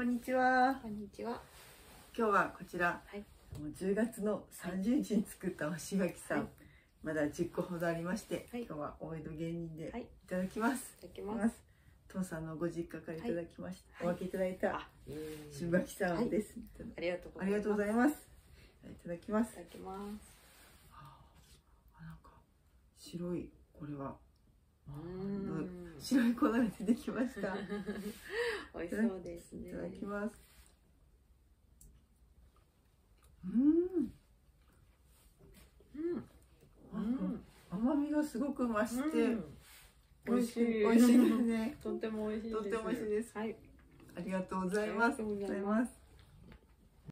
こんにちは。こんにちは。今日はこちら、はいもう10月の30日に作った干し柿さん、はいまだ10個ほどありまして、はい今日は大江戸芸人ではいいただきます。いただきます。父さんのご実家からいただきました。はいお分けいただいたあ、新柿さんです。ありがとうごありがとうございまます。いただきますす。い。ただきます。あなんか白いこれはうーん。白い粉が出てきました。美味しそうですね。いただきます。うん。うん。うん。甘みがすごく増して、うん美味しい美美味しい味しいですね。とっても美味しい。とっても美味しいですはい。ありがとうございます。ありがとうございますす。